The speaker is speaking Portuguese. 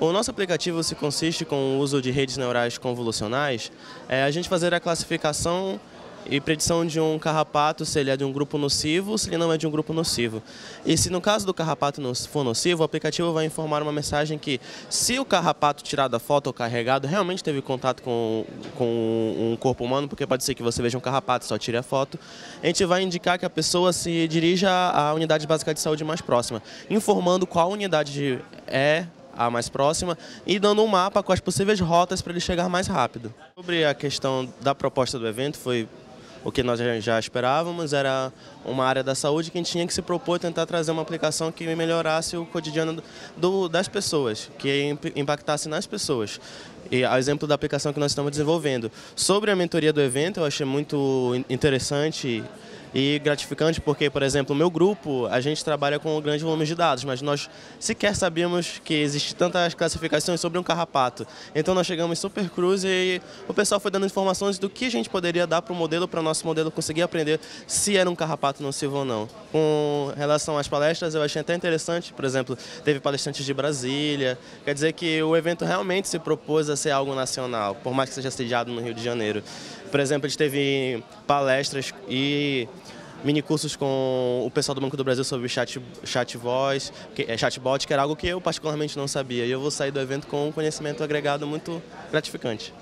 O nosso aplicativo se consiste com o uso de redes neurais convolucionais, é a gente fazer a classificação e predição de um carrapato se ele é de um grupo nocivo, se ele não é de um grupo nocivo. E se no caso do carrapato for nocivo, o aplicativo vai informar uma mensagem que se o carrapato tirado da foto ou carregado realmente teve contato com, com um corpo humano, porque pode ser que você veja um carrapato e só tire a foto, a gente vai indicar que a pessoa se dirija à unidade básica de saúde mais próxima, informando qual unidade é a mais próxima e dando um mapa com as possíveis rotas para ele chegar mais rápido. Sobre a questão da proposta do evento, foi o que nós já esperávamos era uma área da saúde que a gente tinha que se propor tentar trazer uma aplicação que melhorasse o cotidiano do, das pessoas, que impactasse nas pessoas. E a exemplo da aplicação que nós estamos desenvolvendo. Sobre a mentoria do evento, eu achei muito interessante e gratificante porque, por exemplo, o meu grupo, a gente trabalha com grande volume de dados, mas nós sequer sabíamos que existe tantas classificações sobre um carrapato. Então nós chegamos super cruz e o pessoal foi dando informações do que a gente poderia dar para o modelo, para o nosso modelo conseguir aprender se era um carrapato nocivo ou não. Com relação às palestras, eu achei até interessante, por exemplo, teve palestrantes de Brasília, quer dizer que o evento realmente se propôs a ser algo nacional, por mais que seja sediado no Rio de Janeiro. Por exemplo, a gente teve palestras e mini cursos com o pessoal do Banco do Brasil sobre chat, chat voice, que, é, chatbot, que era algo que eu particularmente não sabia. E eu vou sair do evento com um conhecimento agregado muito gratificante.